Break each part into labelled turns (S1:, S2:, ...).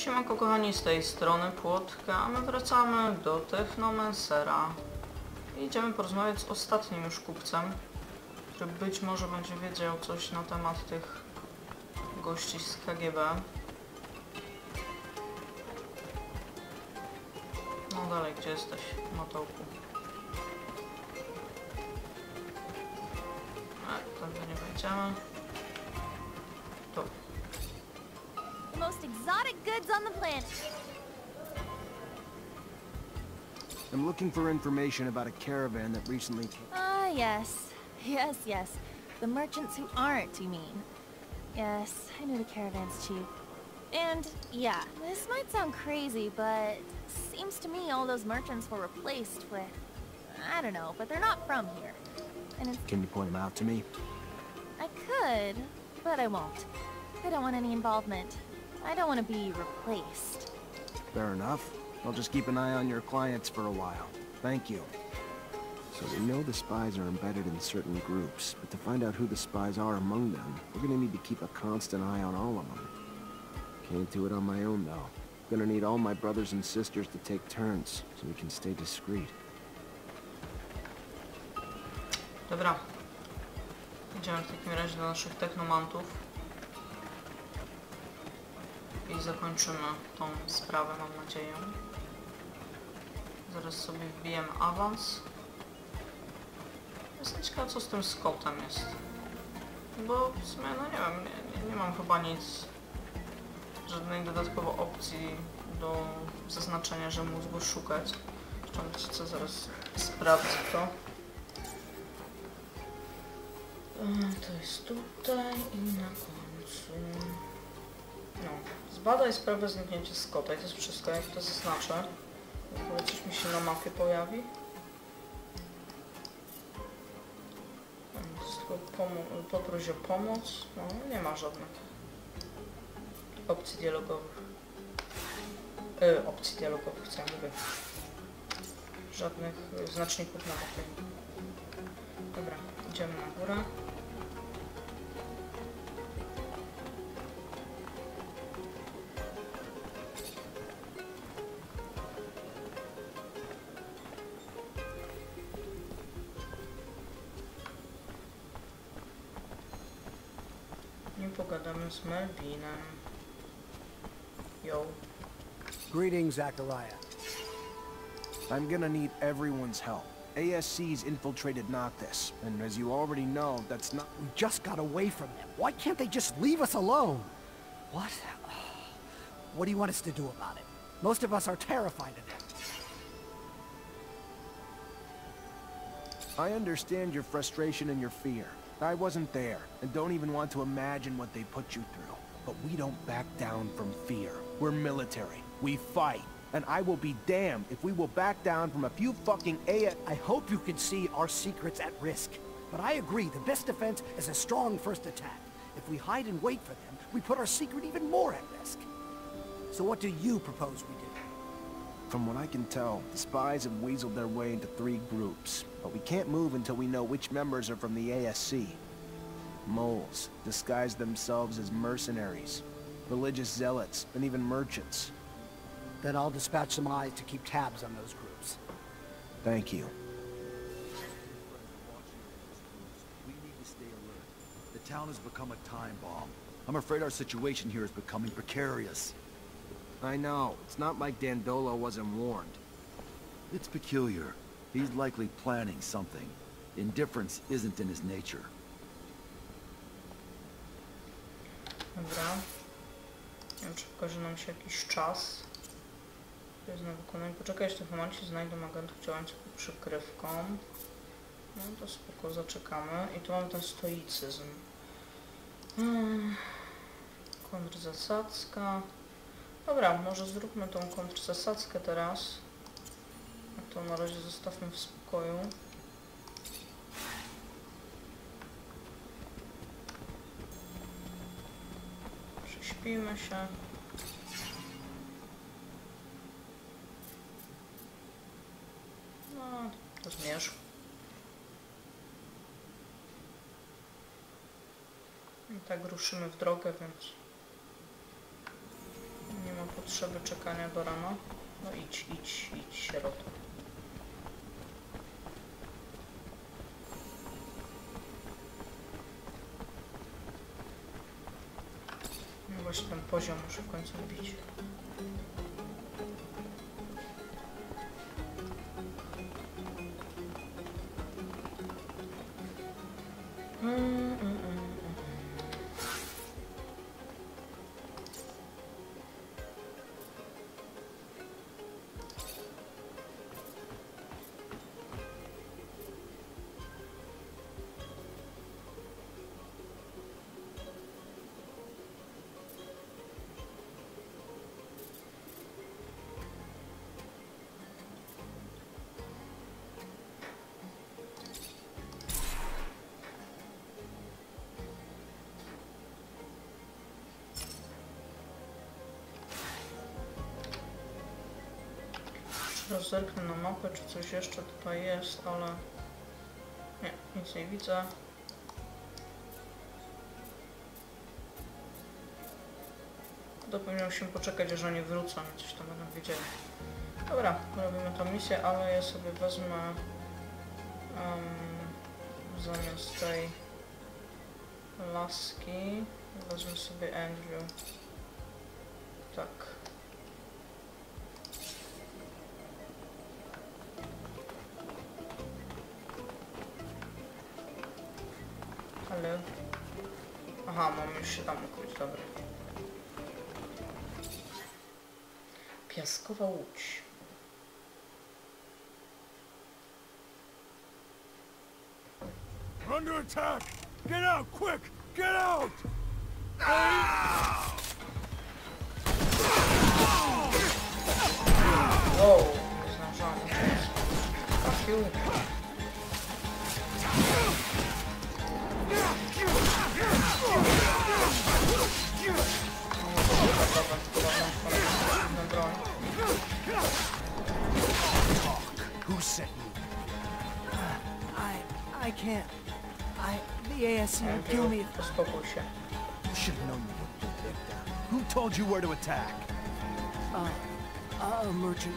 S1: Siemanko kochani, z tej strony Płotka, a my wracamy do Technomancera. Idziemy porozmawiać z ostatnim już kupcem, który być może będzie wiedział coś na temat tych gości z KGB. No dalej, gdzie jesteś, motołku? E, tędy nie wejdziemy.
S2: Most exotic goods on the planet.
S3: I'm looking for information about a caravan that recently came.
S2: Ah, yes. Yes, yes. The merchants who aren't, you mean. Yes, I knew the caravan's chief. And, yeah, this might sound crazy, but seems to me all those merchants were replaced with... I don't know, but they're not from here. And it's...
S3: Can you point them out to me?
S2: I could, but I won't. I don't want any involvement. I don't want to be replaced.
S3: Fair enough. I'll just keep an eye on your clients for a while. Thank you. So we know the spies are embedded in certain groups, but to find out who the spies are among them, we're gonna need to keep a constant eye on all of them. Can't do it on my own, though. Gonna need all my brothers and sisters to take turns, so we can stay discreet.
S1: Dobra. Idziemy w takim razie do naszych technomantów. Zakończymy tą sprawę, mam nadzieję. Zaraz sobie wbijemy awans. Jestem ciekawa, co z tym Scottem jest. Bo w sumie, no nie wiem, nie, nie, mam chyba nic, żadnej dodatkowej opcji do zaznaczenia, że móc go szukać. Zresztą co, zaraz sprawdzę to. To jest tutaj i na końcu. No. Zbadaj sprawę zniknięcia Scotta i to jest wszystko, jak to zaznaczę. W coś mi się na mapie pojawi. Poproś o pomoc. No, nie ma żadnych opcji dialogowych. E, opcji dialogowych, co ja mówię. Żadnych e, znaczników na mapie. Dobra, idziemy na górę. Pogadamy z Yo.
S4: Greetings, Zachariah.
S3: I'm gonna need everyone's help. ASC's infiltrated Noctis, and as you already know, that's not...
S4: We just got away from them. Why can't they just leave us alone? What? What do you want us to do about it? Most of us are terrified of them.
S3: I understand your frustration and your fear. I wasn't there, and don't even want to imagine what they put you through. But we don't back down from fear. We're military. We fight. And I will be damned if we will back down from a few fucking A...
S4: I hope you can see our secrets at risk. But I agree, the best defense is a strong first attack. If we hide and wait for them, we put our secret even more at risk. So what do you propose we do?
S3: From what I can tell, the spies have weaseled their way into three groups. But we can't move until we know which members are from the ASC. Moles, disguise themselves as mercenaries, religious zealots, and even merchants.
S4: Then I'll dispatch some eyes to keep tabs on those groups.
S3: Thank you.
S5: We need to stay alert. The town has become a time bomb. I'm afraid our situation here is becoming precarious.
S3: I know. It's not like Dandolo wasn't warned.
S5: It's peculiar. He's likely planning something. Indifference isn't in his nature.
S1: Dobra. Nie wiem, czy pokaże nam się jakiś czas. To jest na wykonanie. Poczekaj jeszcze w momencie, znajdę agentów działających pod przykrywką. No to spoko, zaczekamy. I tu mamy ten stoicyzm. Hmm. Kontrzasadzka. Dobra, może zróbmy tą kontrzasadzkę teraz. A to na razie zostawmy w spokoju. Prześpijmy się. No, to zmierzch. I tak ruszymy w drogę, więc potrzeby czekania do rana. No idź, idź, idź, sieroto. No właśnie ten poziom muszę w końcu wbić. Zerknę na mapę, czy coś jeszcze tutaj jest, ale... Nie, nic nie widzę. To powinien się poczekać, aż oni wrócą i coś tam będą wiedzieli. Dobra, robimy tą misję, ale ja sobie wezmę... em, zamiast tej laski, wezmę sobie Andrew. Tak. Ale... Aha, mam już się tam ukryć, dobra. Piaskowa łódź.
S5: We're under attack! Get out, quick! Get out!
S1: Wow, nie zdążyłam uciec. Trafił. No, to chyba dobra, chyba mam kolejną broń.
S4: Who sent you? I... I can't. I... The ASC would kill me
S1: Andrew,
S4: if...
S1: uspokój.
S4: You should have known you would be victim.
S5: Who told you where to attack?
S4: Uh, a merchant.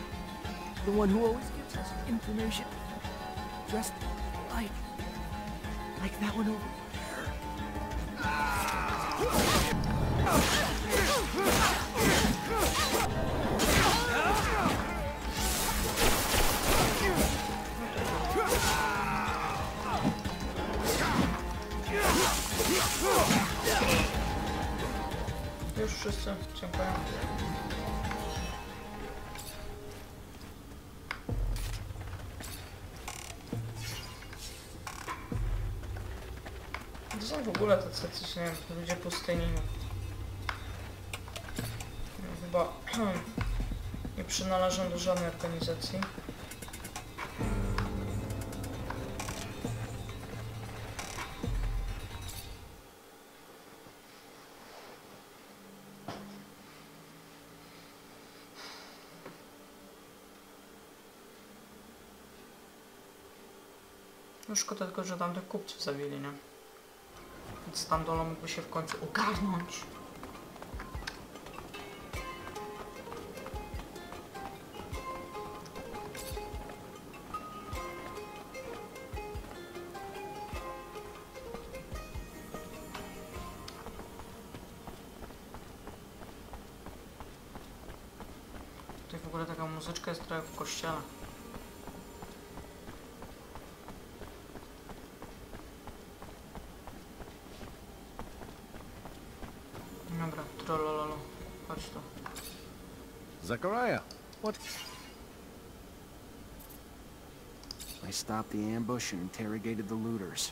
S4: The one who always gives us information. Dressed like... Like that one over
S1: Już wszyscy, dziękuję. To są w ogóle tacy, coś, nie wiem, ludzie pustyni. Chyba nie przynależą do żadnej organizacji. No szkoda tylko, że tam tych kupców zabili, nie? Więc tam dole mógłby się w końcu ogarnąć. Tutaj w ogóle taka muzyczka jest trochę w kościele.
S3: I stopped the ambush and interrogated the looters.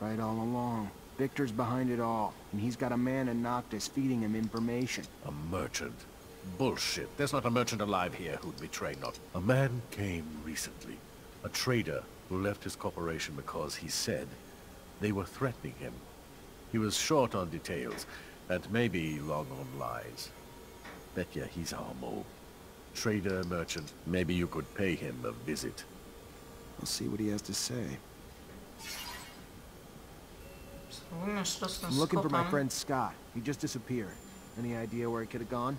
S3: Right all along. Victor's behind it all, and he's got a man in Noctis feeding him information.
S6: A merchant? Bullshit. There's not a merchant alive here who'd betray not. A man came recently. A trader who left his corporation because he said they were threatening him. He was short on details, and maybe long on lies. Bet ya he's our mole. Trader, merchant, maybe you could pay him a visit.
S3: I'll see what he has to say.
S1: Spróbujmy jeszcze raz ten
S3: I'm looking for my friend Scott. He just disappeared. Any idea where he could have gone?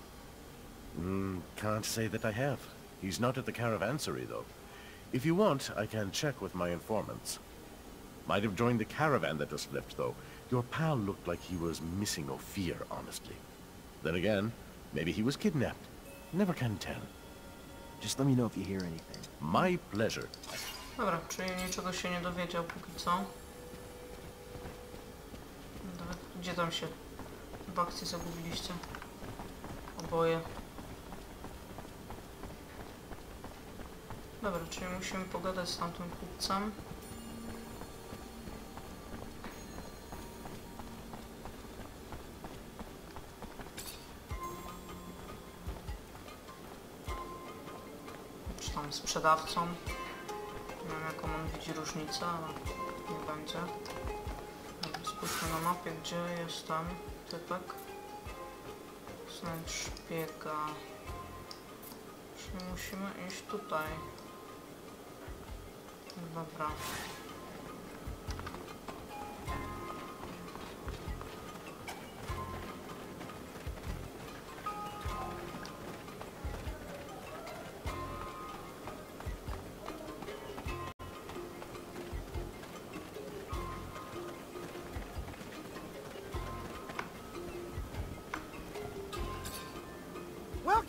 S6: Mm, can't say that I have. He's not at the caravansary, though. If you want, I can check with my informants. Might have joined the caravan that just left, though. Your pal looked like he was missing Ophir, honestly. Then again, maybe he was kidnapped. Never can tell.
S3: Just let me know if you hear anything.
S6: My pleasure.
S1: Dobra, czyli niczego się nie dowiedział póki co. Gdzie tam się w akcji zagubiliście? Oboje. Dobra, czyli musimy pogadać z tamtym kupcem. Czy tam sprzedawcą. On widzi różnicę, ale nie będzie. Spójrzmy na mapie, gdzie jest ten typek. Znajdź szpiega. Czyli musimy iść tutaj. Dobra.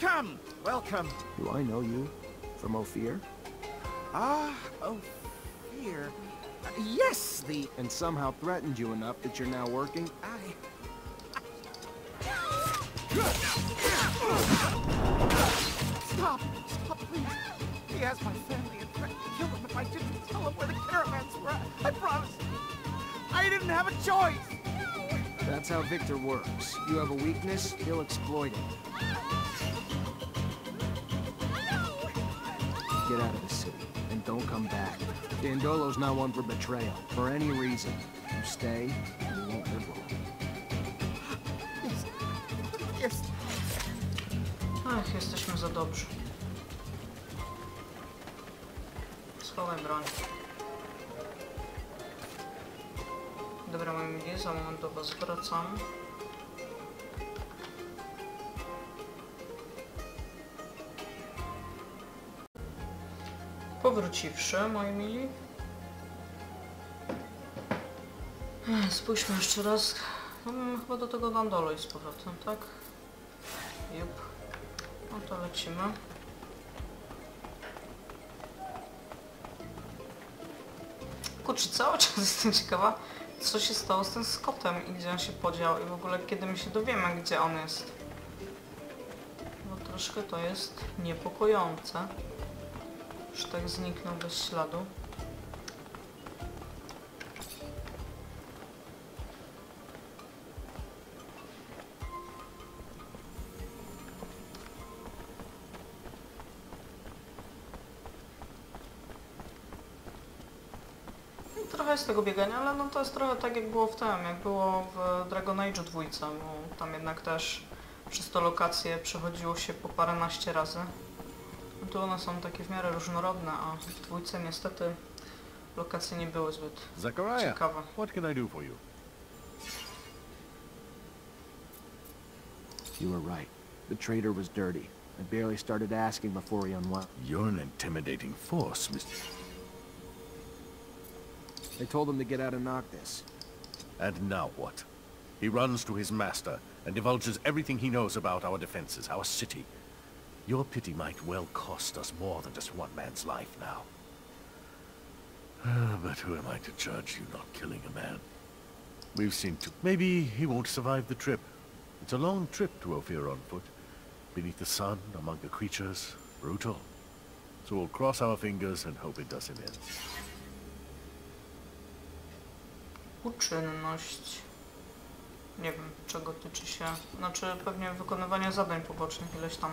S7: Welcome! Welcome.
S3: Do I know you? From Ophir?
S7: Ah, oh, fear. Uh, yes, the...
S3: And somehow threatened you enough that you're now working?
S7: I... Stop! Stop, please! He has my family and threatened to kill them if I didn't tell him where the caravans were. at. I promise. I didn't have a choice.
S3: That's how Victor works. You have a weakness, he'll exploit it. Get out of the city, and don't come back. Dandolo's not one for betrayal, for any reason. You stay, and you won't live long.
S7: Yes.
S1: Ach, jesteśmy za dobrzy. Schowaj broń. Dobra, mili, za moment do was. Powróciwszy, moi mili. Spójrzmy jeszcze raz. No, mm, chyba do tego Dandolo i z powrotem, tak? Jup. No to lecimy. Kurczę, cały czas jestem ciekawa, co się stało z tym Scottem i gdzie on się podział i w ogóle kiedy my się dowiemy, gdzie on jest. Bo troszkę to jest niepokojące, że tak zniknął bez śladu. No, Trochę jest tego biegania, ale no to jest trochę tak jak było w tym, jak było w Dragon Age dwójce, bo tam jednak też przez to lokacje przechodziło się po paręnaście razy. No tu one są takie w miarę różnorodne, a w dwójce niestety lokacje nie były zbyt
S6: Zachariah,
S1: ciekawe.
S6: what can I do for you?
S3: You were right. The traitor was dirty. I barely started asking before he unwound.
S6: You're an intimidating force, Mr.
S3: They told him to get out of Noctis.
S6: And now what? He runs to his master and divulges everything he knows about our defenses, our city. Your pity might well cost us more than just one man's life now. Ah, but who am I to judge you not killing a man? We've seen to... Maybe he won't survive the trip. It's a long trip to Ophir on foot. Beneath the sun, among the creatures. Brutal. So we'll cross our fingers and hope it doesn't end.
S1: Uczynność. Nie wiem, czego tyczy się. Znaczy pewnie wykonywania zadań pobocznych ileś tam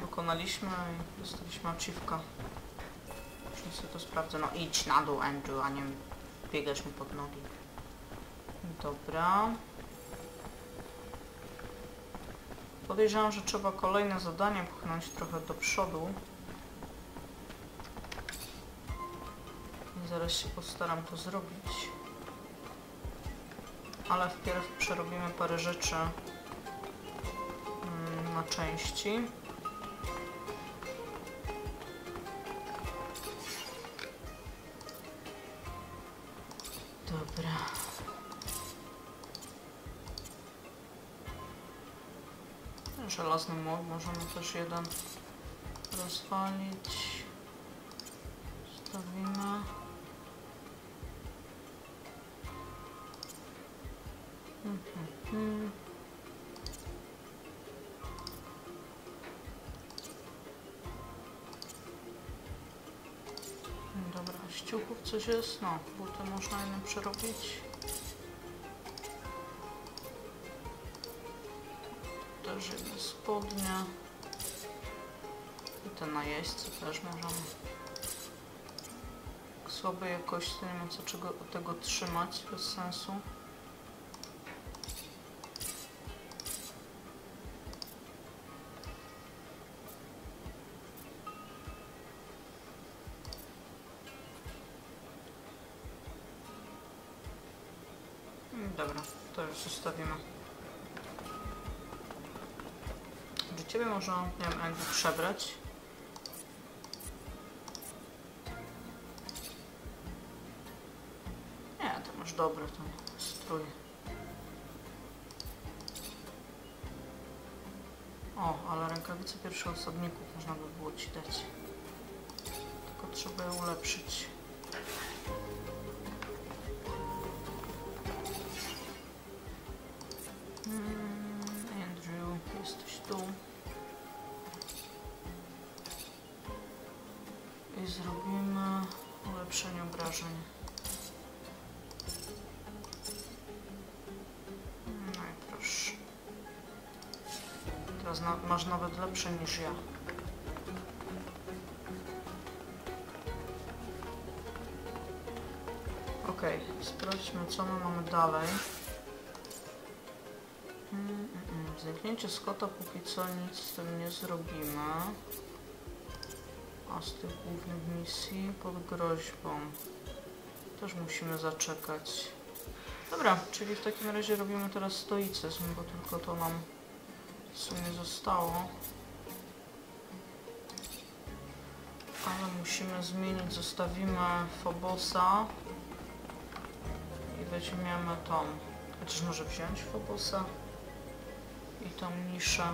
S1: wykonaliśmy i dostaliśmy achievka. Już sobie to sprawdzę. No idź na dół, Andrew, a nie biegasz mi pod nogi. Dobra. Podejrzewam, że trzeba kolejne zadanie pchnąć trochę do przodu. I zaraz się postaram to zrobić. Ale wpierw przerobimy parę rzeczy mm, na części. Żelazny młot możemy też jeden rozwalić. Stawimy. Mhm. Dobra, z ciuchów coś jest? No, buty można jednym przerobić. Spodnie. I te najeźdźce też możemy. Słabej jakości, nie ma co czego, tego trzymać, bez sensu. Mm, Dobra, to już zostawimy. Ciebie może, nie wiem, jakby przebrać. Nie, to masz dobry ten strój. O, ale rękawice pierwszych osobników można by było ci dać. Tylko trzeba je ulepszyć. No i proszę. Teraz na, masz nawet lepsze niż ja. Okej, sprawdźmy co my mamy dalej. Mm, mm, mm. Zniknięcie Scotta póki co nic z tym nie zrobimy. A z tych głównych misji pod groźbą też musimy zaczekać. Dobra, czyli w takim razie robimy teraz stoicyzm, bo tylko to nam w sumie zostało. Ale musimy zmienić, zostawimy Fobosa i weźmiemy tą. Chociaż może wziąć Fobosa i tą niszę.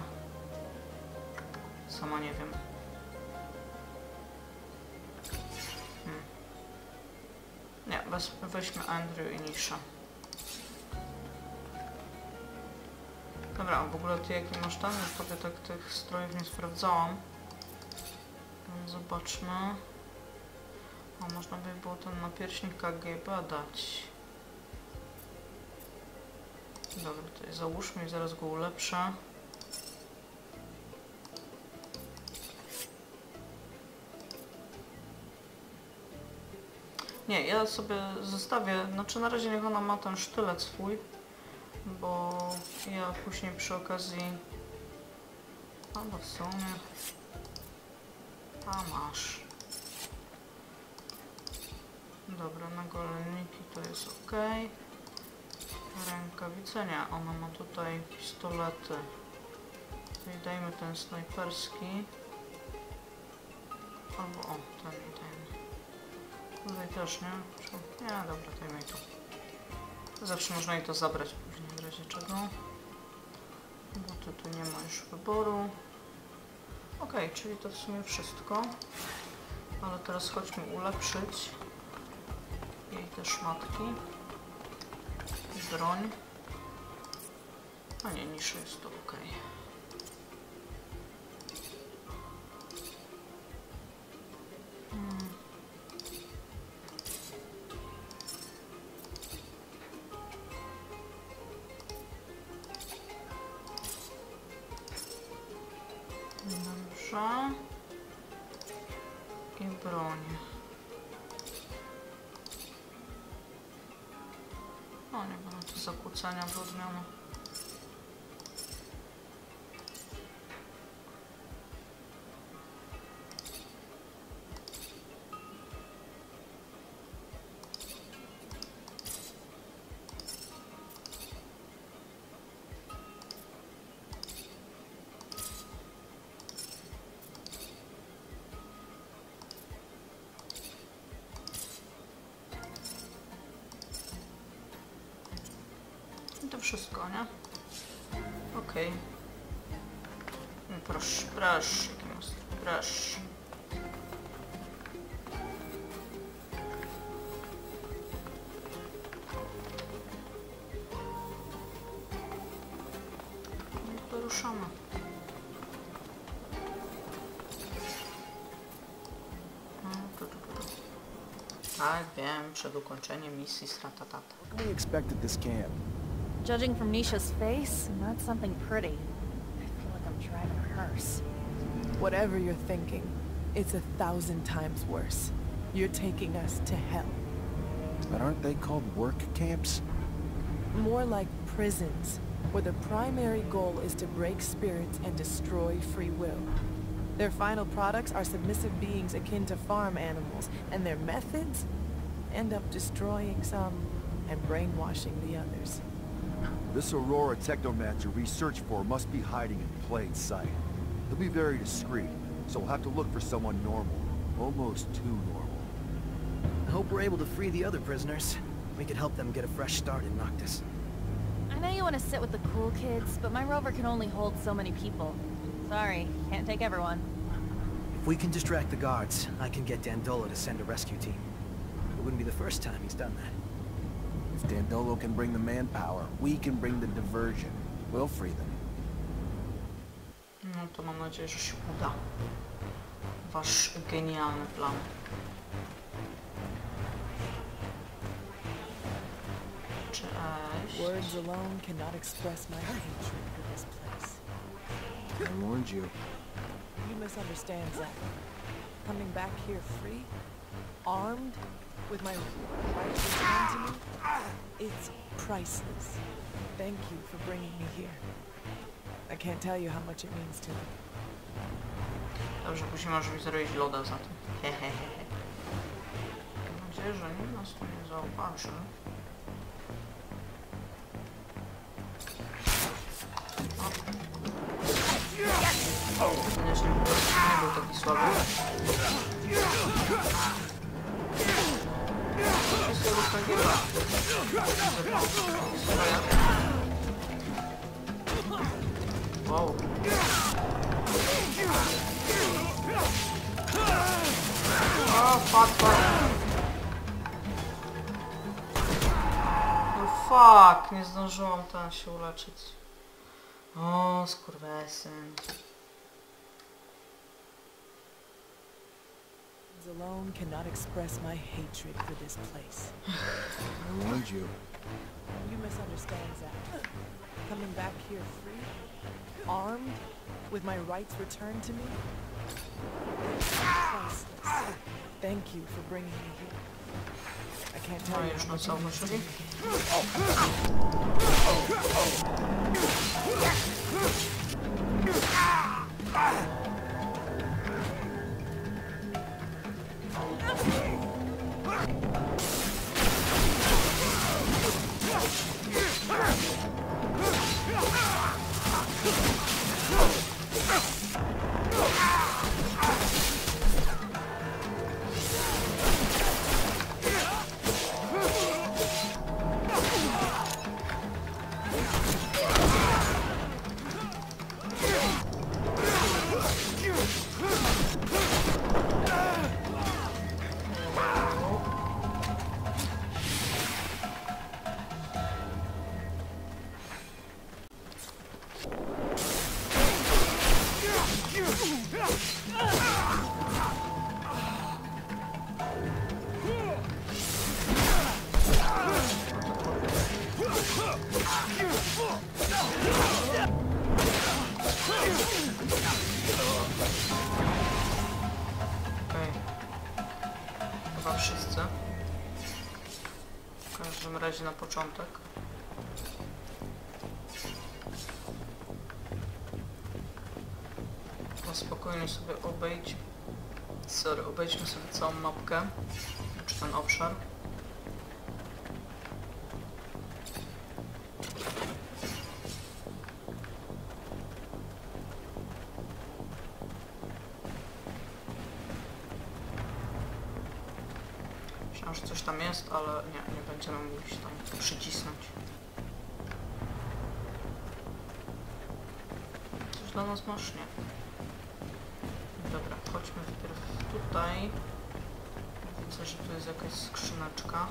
S1: Sama nie wiem. Weź, weźmy Andrew i niszę. Dobra, a w ogóle ty jaki masz tam? Już tobie tak tych strojów nie sprawdzałam. Zobaczmy. A można by było ten napierśnik KGB dać. Dobra, tutaj załóżmy i zaraz go ulepszę. Nie, ja sobie zostawię, znaczy na razie niech ona ma ten sztylet swój, bo ja później przy okazji... Albo w sumie... A masz. Dobra, nagoleniki to jest ok. Rękawice nie, ona ma tutaj pistolety. Czyli dajmy ten snajperski. Albo o, ten ten. Tutaj też nie? Nie, dobra, to. Zawsze można jej to zabrać później w razie czego. Bo tu, tu nie ma już wyboru. Ok, czyli to w sumie wszystko. Ale teraz chodźmy ulepszyć jej te szmatki. I broń. A nie, nisza jest to ok. Hmm. Pa ne no, bo tu zakucanja bilo dnevno. Nie? Okej. No Proszę, proszę, jaki most, proszę. No to ruszamy. No. Tak, wiem, przed ukończeniem misji stratatata.
S3: What can we expect at this camp?
S2: Judging from Nisha's face, not something pretty. I feel like I'm driving a hearse.
S8: Whatever you're thinking, it's a thousand times worse. You're taking us to hell.
S3: But aren't they called work camps?
S8: More like prisons, where the primary goal is to break spirits and destroy free will. Their final products are submissive beings akin to farm animals, and their methods end up destroying some and brainwashing the others.
S5: This Aurora Technomancer we search for must be hiding in plain sight. He'll be very discreet, so we'll have to look for someone normal. Almost too normal.
S9: I hope we're able to free the other prisoners. We could help them get a fresh start in Noctis.
S2: I know you want to sit with the cool kids, but my rover can only hold so many people. Sorry, can't take everyone.
S9: If we can distract the guards, I can get Dandolo to send a rescue team. It wouldn't be the first time he's done that.
S3: If Dandolo can bring the manpower, we can bring the diversion. We'll free them.
S1: No to mam nadzieję, że się uda. Wasz genialny plan. Cześć.
S8: Words alone cannot express my hatred for this place.
S3: I warned you.
S8: You misunderstand, Zack. Coming back here free, armed, with my right returned to me, it's priceless. Thank you for bringing me here. I can't tell you how much it means to me.
S1: Dobrze, później mi zrobić loda za to. Mam nadzieję, że nas tu nie zauważy. Koniecznie nie był taki słaby. No fuck, nie zdążyłam tam się uleczyć. O, skurwesyn.
S8: Words alone cannot express my hatred for this place.
S3: I warned you.
S8: You misunderstand, Zack. Coming back here free, armed, with my rights returned to me, priceless. Thank you for bringing me here. I can't tell
S1: No
S8: you
S1: już
S8: how
S1: na
S8: much it
S1: całą
S8: means to
S1: siebie. Let's go. Na początek. Na spokojnie sobie obejdź. Sorry, obejdźmy sobie całą mapkę. Czy ten obszar. chcę nam gdzieś tam przycisnąć. Coś dla nas masz, nie? Dobra, chodźmy wpierw tutaj. Widzę, że tu jest jakaś skrzyneczka.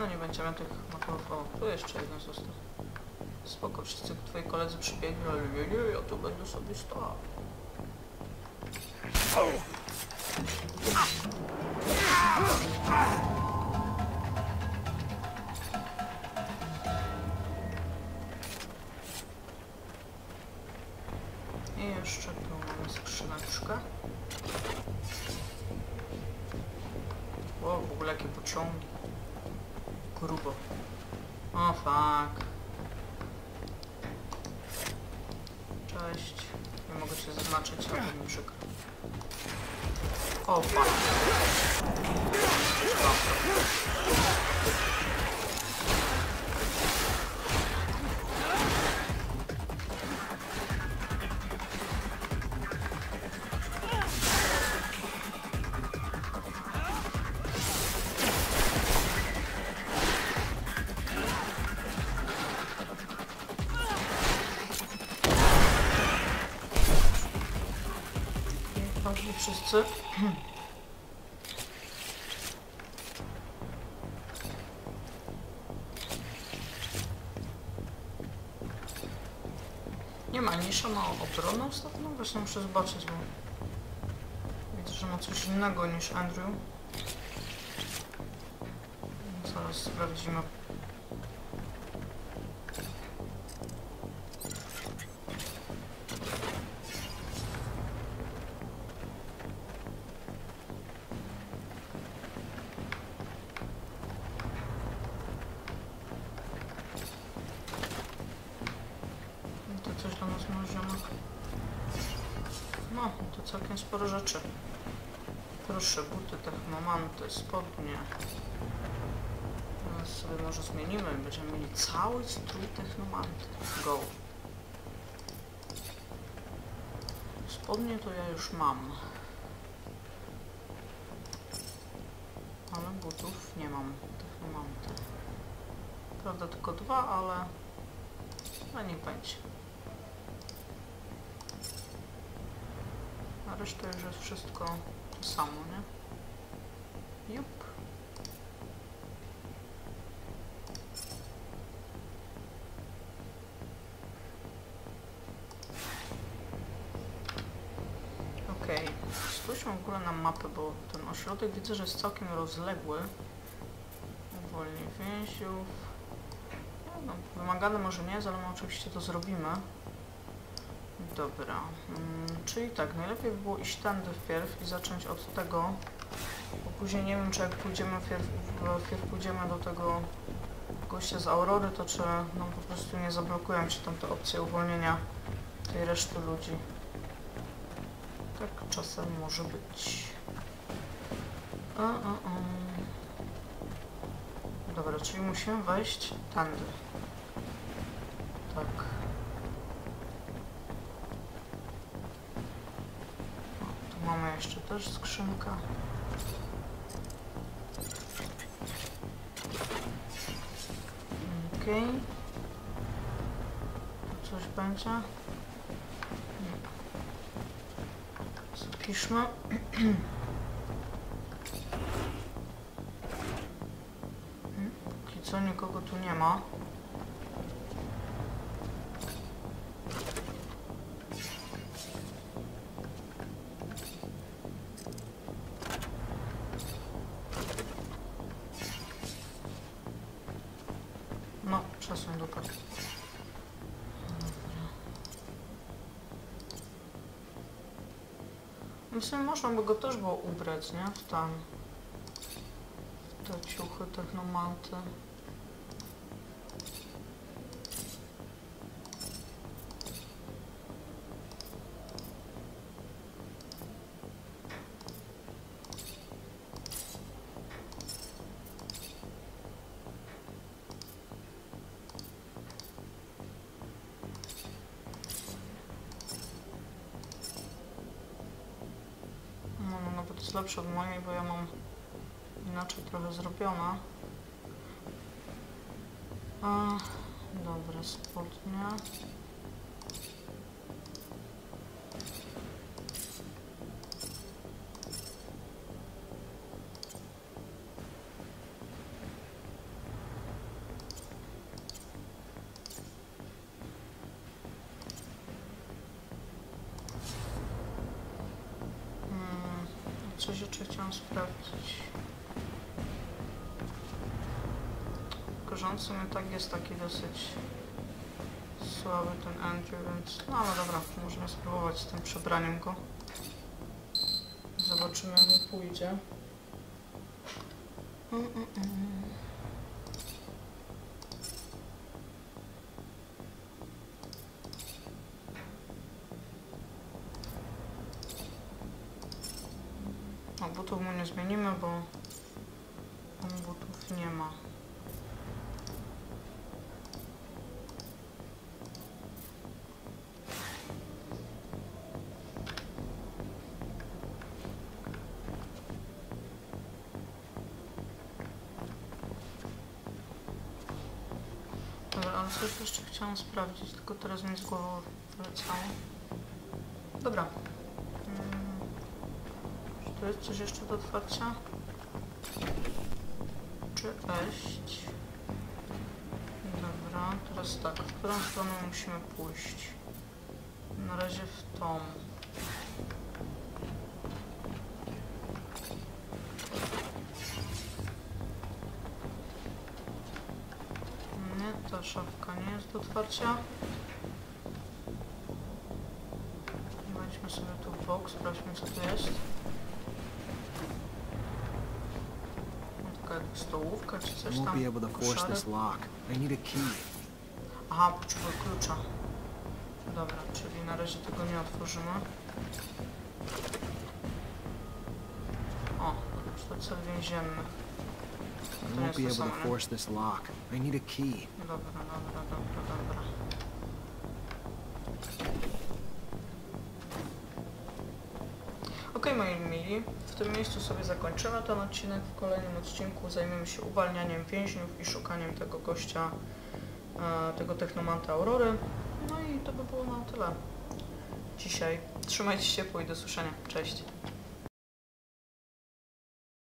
S1: no nie będziemy tych maków. O, tu jeszcze jeden został. Spoko, wszyscy twoi koledzy przybiegli, ale nie, nie, ja tu będę sobie stał. I jeszcze tu mamy skrzyneczkę. O, w ogóle jakie pociągi. Grubo. Fuck. Cześć. Nie mogę się zaznaczyć, ale mi przykro. O, fuck. Padli Nie ma nisza ma obronę ostatnio? Właśnie muszę zobaczyć, bo widzę, że ma coś innego niż Andrew. Zaraz sprawdzimy. Spodnie. Teraz sobie może zmienimy będziemy mieli cały strój technomanty. Go. Spodnie to ja już mam. Ale butów nie mam. Technomanty. Prawda tylko dwa, ale... No niech będzie. A reszta już jest wszystko to samo, nie? Jup. Okej, spójrzmy w ogóle na mapę, bo ten ośrodek widzę, że jest całkiem rozległy. Uwolnij więźniów. No, wymagane może nie jest, ale my oczywiście to zrobimy. Dobra, mm, czyli tak, najlepiej by było iść tędy wpierw i zacząć od tego, później nie wiem, czy jak pójdziemy pójdziemy do tego gościa z Aurory, to czy nam po prostu nie zablokują się tam te opcje uwolnienia tej reszty ludzi. Tak czasem może być. A, a, a. Dobra, czyli musimy wejść tędy. Tak. Tu mamy jeszcze też skrzynkę. Okej. Tu coś będzie? Zapiszmy. Póki co nikogo tu nie ma. Go też było ubrać, nie? W tam. W te ciuchy, technomanty. Jest lepsze od mojej, bo ja mam inaczej trochę zrobione. A, dobre spodnie. Jeszcze chciałam sprawdzić. Gorzący mnie tak jest taki dosyć słaby ten Andrew, więc no ale dobra, możemy spróbować z tym przebraniem go. Zobaczymy jak mu pójdzie. Mm, mm, nie zmienimy, bo butów nie ma. Coś jeszcze chciałam sprawdzić, tylko teraz mi z głowy wyleciało. Dobra. Tu jest coś jeszcze do otwarcia? Czy eść? Dobra, teraz tak, w którą stronę musimy pójść? Na razie w tą. Nie, ta szafka nie jest do otwarcia. Wejdźmy sobie tu bok, sprawdźmy co tu. No, Taka jak stołówka czy coś
S3: I won't
S1: tam.
S3: be able to force
S1: koszary.
S3: this lock. I need a key.
S1: Aha, potrzebuję klucza. Dobra, czyli na razie tego nie otworzymy. O, cel więzienny.
S3: I won't be able to force this lock. I need a key.
S1: W tym miejscu sobie zakończymy ten odcinek. W kolejnym odcinku zajmiemy się uwalnianiem więźniów i szukaniem tego gościa, e, tego technomanta Aurory. No i to by było na tyle dzisiaj. Trzymajcie się ciepło i do słyszenia. Cześć.